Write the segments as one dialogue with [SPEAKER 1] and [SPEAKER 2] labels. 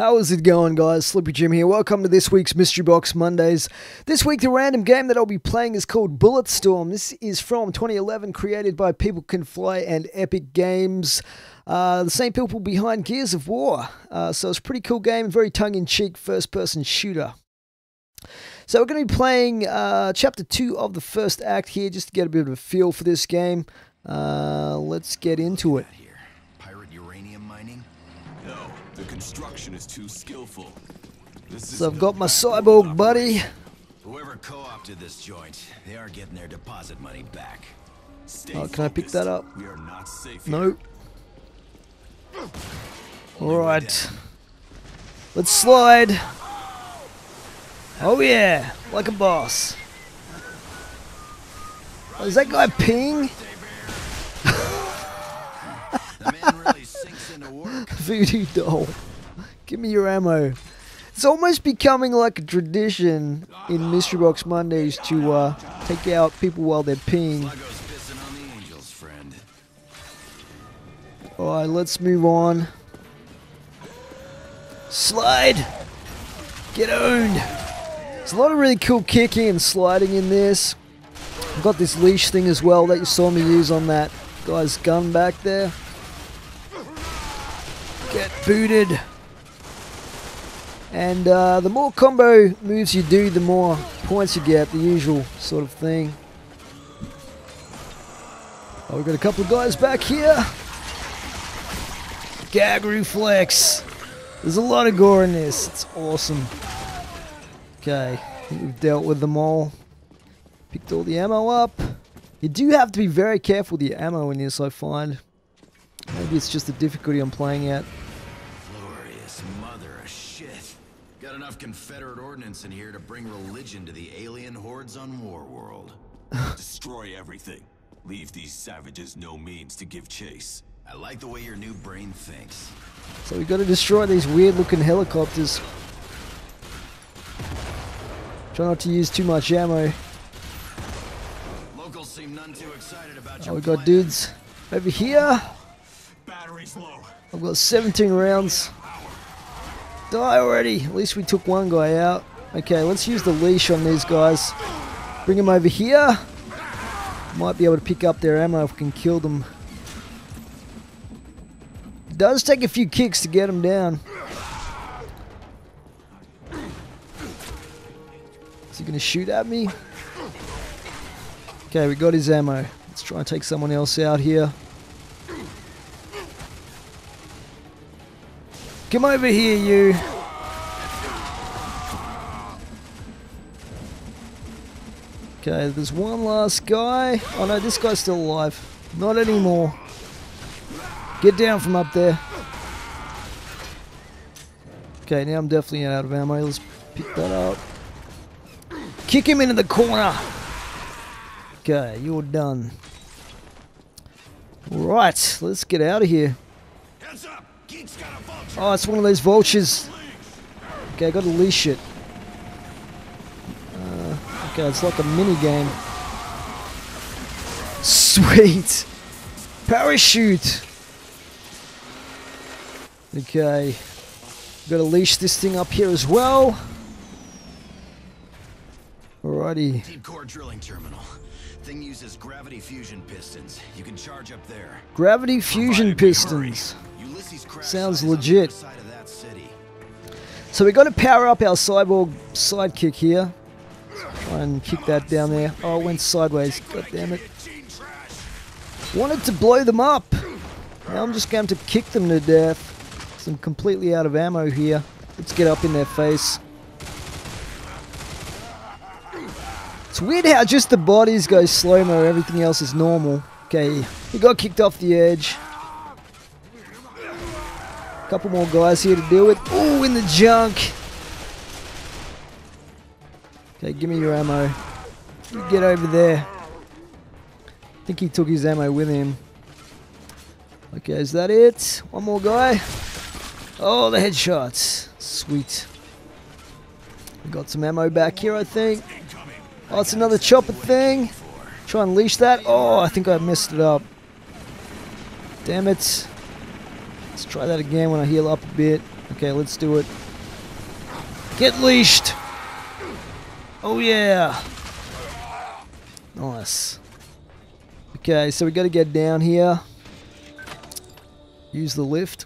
[SPEAKER 1] How is it going, guys? Slippery Jim here. Welcome to this week's Mystery Box Mondays. This week, the random game that I'll be playing is called Bulletstorm. This is from 2011, created by People Can Fly and Epic Games. Uh, the same people behind Gears of War. Uh, so it's a pretty cool game, very tongue in cheek first person shooter. So we're going to be playing uh, chapter 2 of the first act here just to get a bit of a feel for this game. Uh, let's get into it.
[SPEAKER 2] here? Pirate uranium mining?
[SPEAKER 3] No, the construction is too skillful. This is
[SPEAKER 1] So I've got my cyborg buddy.
[SPEAKER 2] Whoever co-opted this joint, they are getting their deposit money back.
[SPEAKER 3] Stay
[SPEAKER 1] Oh, can I pick that up?
[SPEAKER 3] We are not safe.
[SPEAKER 1] No. Alright. Let's slide. Oh yeah, like a boss. Oh, is that guy ping?
[SPEAKER 2] The man really sinks into work.
[SPEAKER 1] Voodoo doll. Give me your ammo. It's almost becoming like a tradition in Mystery Box Mondays to uh, take out people while they're peeing.
[SPEAKER 2] Sluggo's pissing on the angels, friend.
[SPEAKER 1] Alright, let's move on. Slide! Get owned! There's a lot of really cool kicking and sliding in this. I've got this leash thing as well that you saw me use on that guy's gun back there. Get booted! And uh, the more combo moves you do, the more points you get, the usual sort of thing. Oh, we've got a couple of guys back here. Gag reflex. There's a lot of gore in this. It's awesome. Okay, we've dealt with them all. Picked all the ammo up. You do have to be very careful with your ammo in this, I find. Maybe it's just the difficulty I'm playing at.
[SPEAKER 2] Confederate ordnance in here to bring religion to the alien hordes on Warworld.
[SPEAKER 3] Destroy everything. Leave these savages no means to give chase.
[SPEAKER 2] I like the way your new brain thinks.
[SPEAKER 1] So we got to destroy these weird looking helicopters. Try not to use too much ammo.
[SPEAKER 2] Locals seem none too excited about
[SPEAKER 1] Oh,
[SPEAKER 2] your
[SPEAKER 1] we got
[SPEAKER 2] plan.
[SPEAKER 1] dudes over here.
[SPEAKER 3] Battery's low.
[SPEAKER 1] I've got 17 rounds. Die already. At least we took one guy out. Okay, let's use the leash on these guys. Bring them over here. Might be able to pick up their ammo if we can kill them. Does take a few kicks to get them down. Is he going to shoot at me? Okay, we got his ammo. Let's try and take someone else out here. Come over here, you. Okay, there's one last guy. Oh no, this guy's still alive. Not anymore. Get down from up there. Okay, now I'm definitely out of ammo. Let's pick that up. Kick him into the corner. Okay, you're done. Right, let's get out of here.
[SPEAKER 3] Heads up! Geek's got a.
[SPEAKER 1] Oh, it's one of those vultures. Okay, I got to leash it. Uh, okay, it's like a mini game. Sweet! Parachute! Okay. Got to leash this thing up here as well. Alrighty.
[SPEAKER 2] Deep core drilling terminal. Thing uses gravity fusion pistons. You can charge up there.
[SPEAKER 1] Gravity fusion pistons. Sounds legit. So we got to power up our cyborg sidekick here. Try and kick that down there. Oh, it went sideways. God damn it. Wanted to blow them up. Now I'm just going to kick them to death. I'm completely out of ammo here. Let's get up in their face. It's weird how just the bodies go slow-mo, everything else is normal. Okay, he got kicked off the edge. Couple more guys here to deal with. Ooh, in the junk. Okay, give me your ammo. You get over there. I think he took his ammo with him. Okay, is that it? One more guy. Oh, the headshots. Sweet. We got some ammo back here, I think. Oh, it's another chopper thing. Try and leash that. Oh, I think I messed it up. Damn it. Let's try that again when I heal up a bit. Okay, let's do it. Get leashed! Oh yeah! Nice. Okay, so we got to get down here. Use the lift.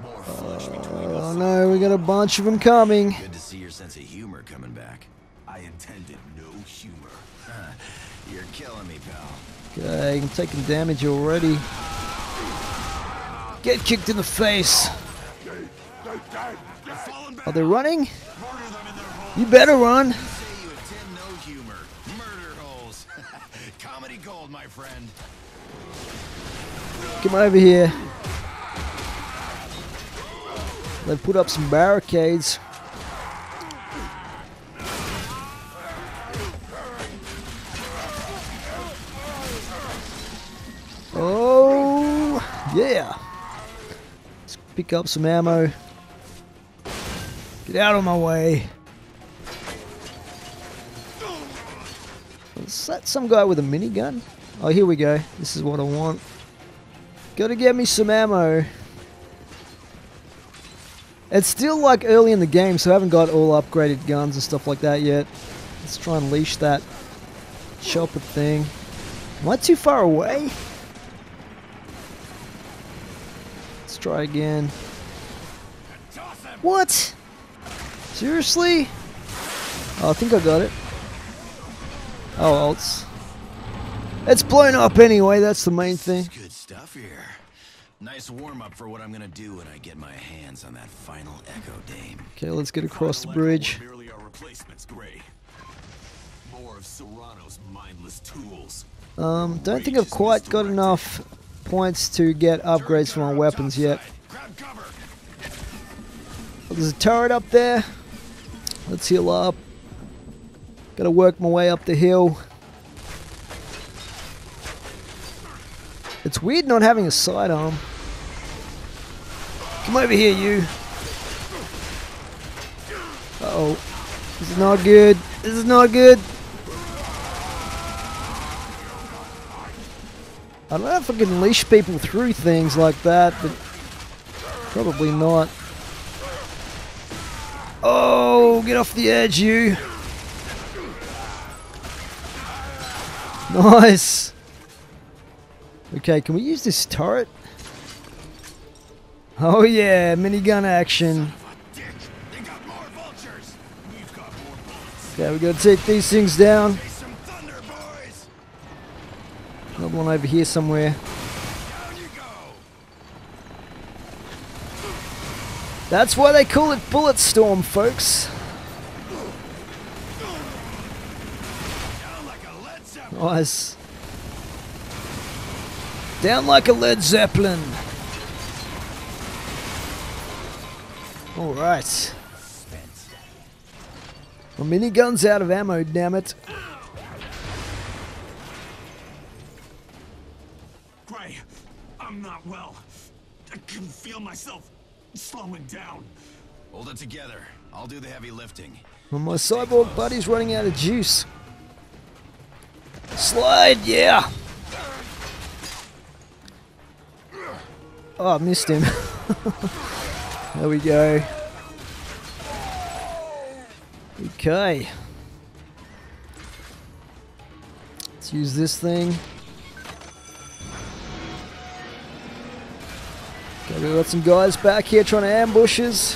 [SPEAKER 2] More
[SPEAKER 1] Oh
[SPEAKER 2] us.
[SPEAKER 1] no, we got a bunch of them coming.
[SPEAKER 2] Good to see your sense of humor coming back.
[SPEAKER 3] I intended no humor. Huh.
[SPEAKER 2] You're killing me, pal.
[SPEAKER 1] Okay, I'm taking damage already. Get kicked in the face. Are they running? You better run.
[SPEAKER 2] Say you attend no humor. Murder holes. Comedy gold, my friend.
[SPEAKER 1] Come over here. They've put up some barricades. Yeah. Let's pick up some ammo. Get out of my way. Is that some guy with a minigun? Oh, here we go. This is what I want. Gotta get me some ammo. It's still like early in the game, so I haven't got all upgraded guns and stuff like that yet. Let's try and leash that chopper thing. Am I too far away? Let's try again. What? Seriously? Oh, I think I got it. Oh, it's it's blown up anyway. That's the main thing.
[SPEAKER 2] Good stuff here. Nice warm up for what I'm gonna do when I get my hands on that final Echo Dame.
[SPEAKER 1] Okay, let's get across the bridge.
[SPEAKER 3] were Merely our replacements, Gray. More of Sarrano's mindless tools.
[SPEAKER 1] Um, don't think I've quite got enough points to get upgrades for my weapons yet. There's a turret up there. Let's heal up. Gotta work my way up the hill. It's weird not having a sidearm. Come over here, you. Uh oh. This is not good. This is not good. I don't know if I can leash people through things like that, but probably not. Oh, get off the edge, you. Nice. Okay, can we use this turret? Oh yeah, minigun action. Yeah, we gotta take these things down. One over here somewhere. That's why they call it Bullet Storm, folks.
[SPEAKER 2] Down like a lead zeppelin.
[SPEAKER 1] Nice. Down like a Led Zeppelin. Alright. My minigun's out of ammo, damn it.
[SPEAKER 3] Can feel myself slowing down.
[SPEAKER 2] Hold it together. I'll do the heavy lifting.
[SPEAKER 1] Well, my cyborg buddy's running out of juice. Slide, yeah. Oh, I missed him. there we go. Okay. Let's use this thing. Okay, we've got some guys back here trying to ambush us.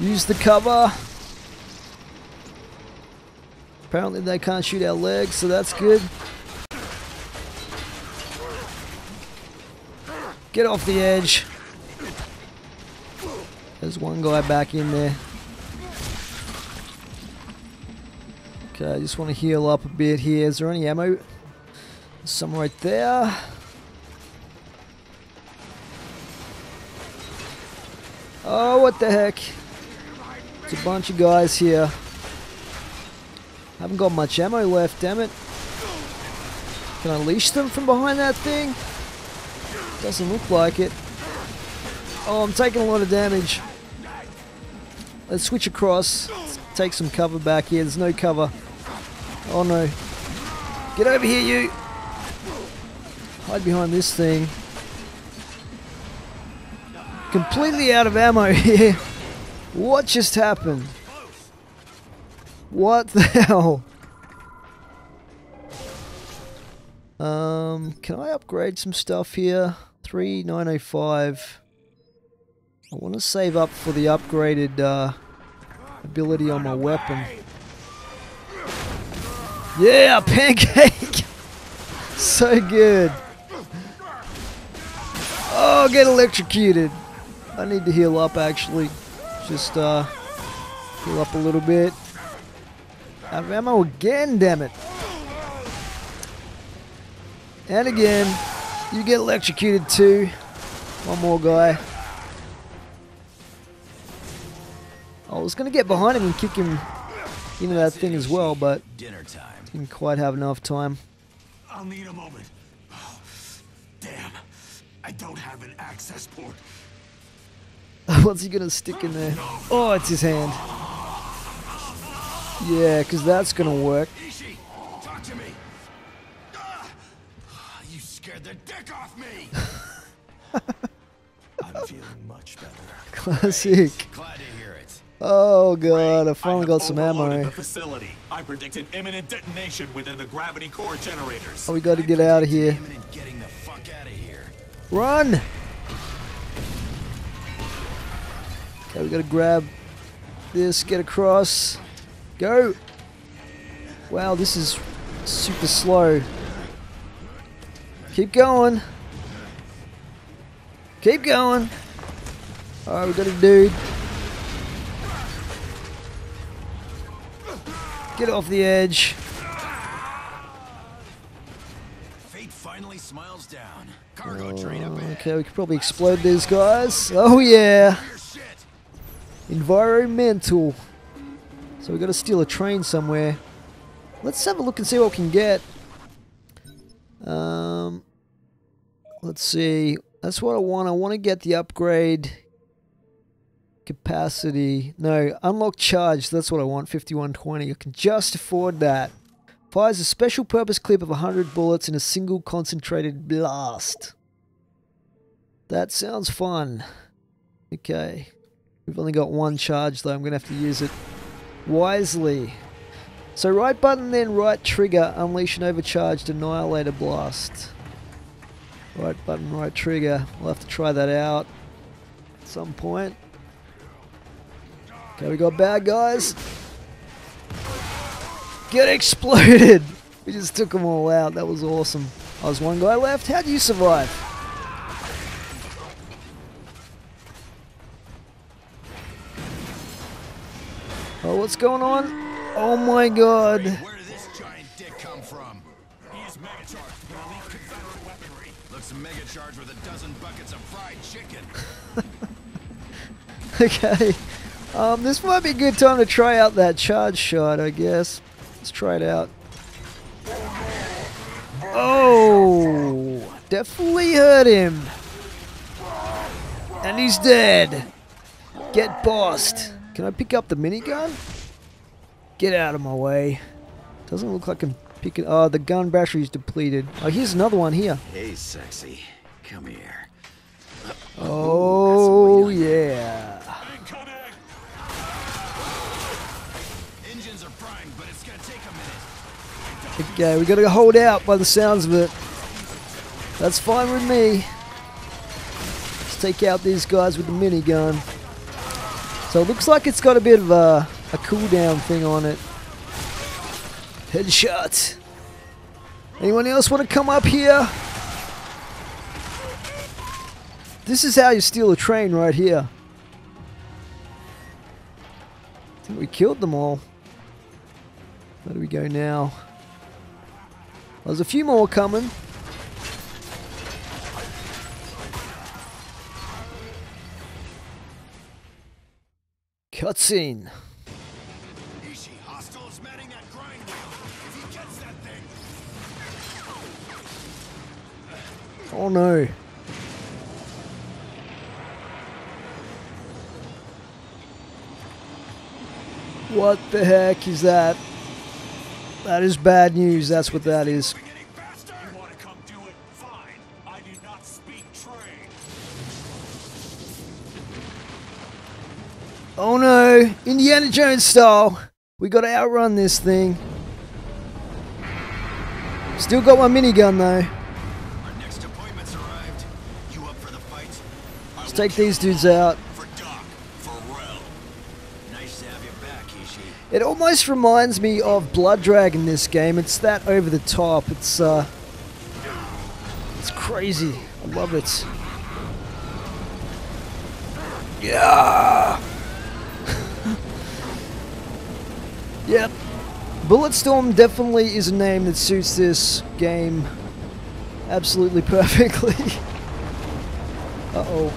[SPEAKER 1] Use the cover. Apparently they can't shoot our legs, so that's good. Get off the edge. There's one guy back in there. Okay, I just want to heal up a bit here. Is there any ammo? Some right there. Oh, what the heck? It's a bunch of guys here. Haven't got much ammo left, damn it. Can I leash them from behind that thing? Doesn't look like it. Oh, I'm taking a lot of damage. Let's switch across. Let's take some cover back here. There's no cover. Oh no. Get over here, you! Hide behind this thing. Completely out of ammo here. What just happened? What the hell? Um, can I upgrade some stuff here? 3905. I want to save up for the upgraded uh, ability on my weapon. Yeah, pancake! so good. Oh, get electrocuted. I need to heal up actually. Just uh, heal up a little bit. Out of ammo again, damn it. And again, you get electrocuted too. One more guy. I was going to get behind him and kick him into that thing as well, but
[SPEAKER 2] Dinner time.
[SPEAKER 1] didn't quite have enough time.
[SPEAKER 3] I'll need a moment. Oh, damn. I don't have an access port.
[SPEAKER 1] What's he going to stick in there? Oh, it's his hand. Yeah, because that's going to work.
[SPEAKER 2] Talk to me. Ah! You scared the dick off me.
[SPEAKER 3] I'm feeling much better.
[SPEAKER 1] Classic.
[SPEAKER 2] Glad to hear it.
[SPEAKER 1] Oh god, I finally
[SPEAKER 3] have
[SPEAKER 1] got some
[SPEAKER 3] overloaded
[SPEAKER 1] ammo.
[SPEAKER 3] The facility. I predicted imminent detonation within the gravity core generators.
[SPEAKER 1] Oh, we got to get out of here.
[SPEAKER 2] Imminent getting the fuck out of here.
[SPEAKER 1] Run! Okay, we got to grab this, get across. Go! Wow, this is super slow. Keep going. Keep going. Alright, we got a dude. Get off the edge.
[SPEAKER 2] Fate finally smiles down. Cargo train up oh, ahead.
[SPEAKER 1] Okay, we could probably explode these guys. Oh yeah! Environmental. So we got to steal a train somewhere. Let's have a look and see what we can get. Um, let's see. That's what I want. I want to get the upgrade capacity. No, unlock charge. That's what I want. 5120. I can just afford that. Fires a special purpose clip of 100 bullets in a single concentrated blast. That sounds fun. Okay. We've only got one charge though. I'm going to have to use it wisely. So right button then right trigger. Unleash an overcharged annihilator blast. Right button right trigger. We'll have to try that out at some point. Okay, we got bad guys. Get exploded! We just took them all out. That was awesome. I was one guy left. How do you survive? What's going on? Oh my god.
[SPEAKER 2] Where did this giant dick come from?
[SPEAKER 3] He is elite Confederate weaponry.
[SPEAKER 2] Looks with a dozen buckets of fried chicken.
[SPEAKER 1] Okay. Um, this might be a good time to try out that charge shot, I guess. Let's try it out. Oh! Definitely hurt him. And he's dead. Get bossed. Can I pick up the minigun? Get out of my way. Doesn't look like I'm picking... Oh, the gun battery's depleted. Oh, here's another one here.
[SPEAKER 2] Hey, sexy. Come here.
[SPEAKER 1] Oh, yeah.
[SPEAKER 2] Engines are primed, but it's gonna take a minute.
[SPEAKER 1] Okay, we gotta hold out by the sounds of it. That's fine with me. Let's take out these guys with the minigun. So it looks like it's got a bit of a, a cooldown thing on it. Headshot. Anyone else want to come up here? This is how you steal a train right here. I think we killed them all. Where do we go now? There's a few more coming. Cutscene. Oh no. What the heck is that? That is bad news. That's what that is. Oh no, Indiana Jones style. We gotta outrun this thing. Still got my minigun though. Take these dudes out.
[SPEAKER 2] For Doc. Pharrell. Nice to have you back, Ishi.
[SPEAKER 1] It almost reminds me of Blood Dragon this game. It's that over the top. It's uh It's crazy. I love it. Yeah. yep. Bulletstorm definitely is a name that suits this game absolutely perfectly. Uh-oh.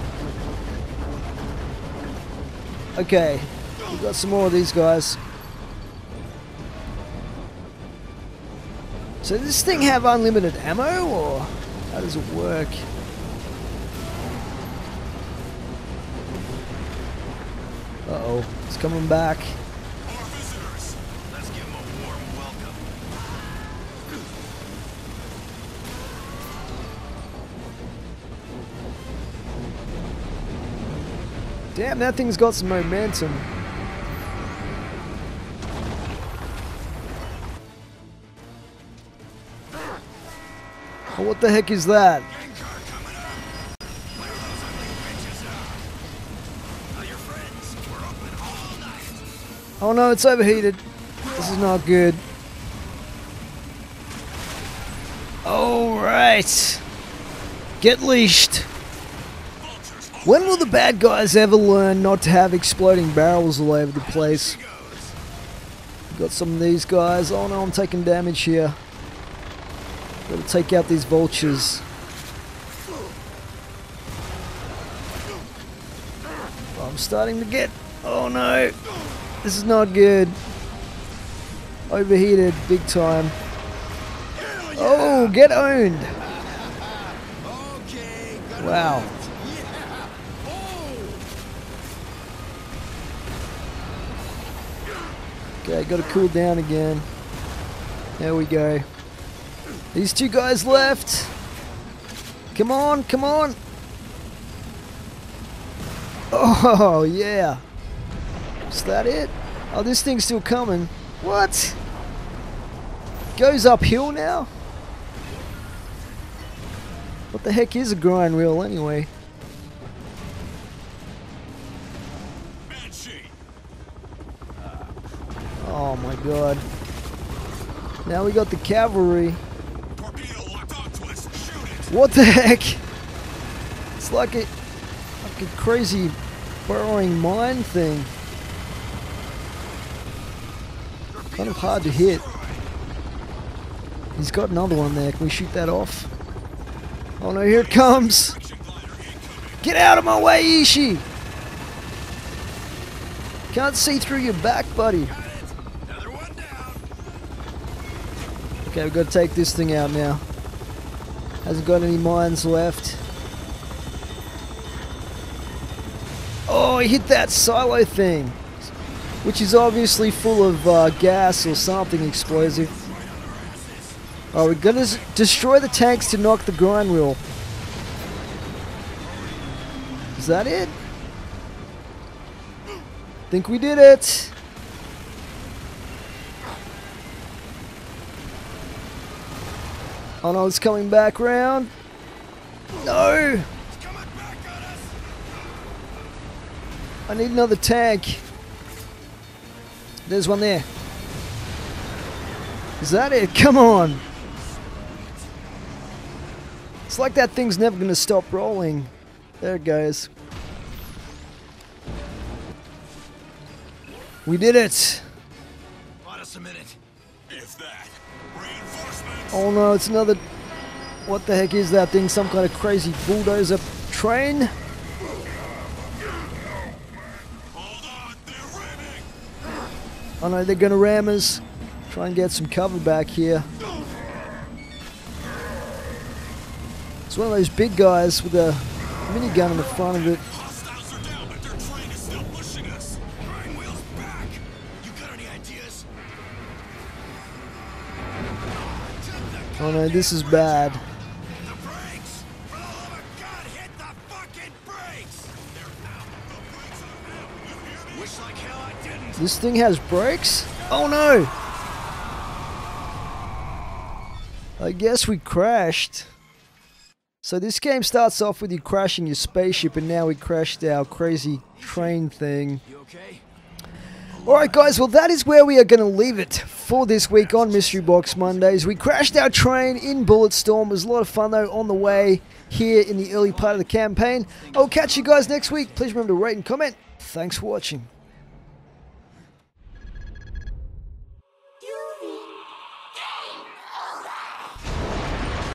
[SPEAKER 1] Okay. we've got some more of these guys. So does this thing have unlimited ammo or how does it work? Uh oh, it's coming back. Damn, that thing's got some momentum. Oh, what the heck is that? Oh no, it's overheated. This is not good. Alright. Get leashed. When will the bad guys ever learn not to have exploding barrels all over the place? Got some of these guys. Oh no, I'm taking damage here. Gotta take out these vultures. I'm starting to get. Oh no! This is not good. Overheated big time. Oh, get owned! Wow. Okay, gotta cool down again. There we go. These two guys left. Come on, come on. Oh, yeah. Is that it? Oh, this thing's still coming. What? Goes uphill now? What the heck is a grind wheel anyway? God. Now we got the cavalry. What the heck? It's like a like a crazy burrowing mine thing. Kind of hard to hit. He's got another one there. Can we shoot that off? Oh no, here it comes! Get out of my way, Ishi! Can't see through your back, buddy.
[SPEAKER 2] Got it. Another one down.
[SPEAKER 1] Okay, we've got to take this thing out now. Hasn't got any mines left. Oh, he hit that silo thing, which is obviously full of uh, gas or something explosive. Oh, we're gonna destroy the tanks to knock the grind wheel. Is that it? Think we did it. Oh no, it's coming back round. No! I need another tank. There's one there. Is that it? Come on! It's like that thing's never gonna stop rolling. There it goes. We did it!
[SPEAKER 2] Bought us a minute.
[SPEAKER 3] If that.
[SPEAKER 1] Oh no, it's another. What the heck is that thing? Some kind of crazy bulldozer train?
[SPEAKER 3] Hold on. They're.
[SPEAKER 1] Oh no, they're gonna ram us. Try and get some cover back here. It's one of those big guys with a minigun in the front of it.
[SPEAKER 3] Like hell I didn't.
[SPEAKER 1] This thing has brakes? Oh no! I guess we crashed. So this game starts off with you crashing your spaceship and now we crashed our crazy train thing.
[SPEAKER 2] You okay?
[SPEAKER 1] Alright guys, well that is where we are going to leave it for this week on Mystery Box Mondays. We crashed our train in Bulletstorm. It was a lot of fun though on the way here in the early part of the campaign. I'll catch you guys next week. Please remember to rate and comment. Thanks for watching.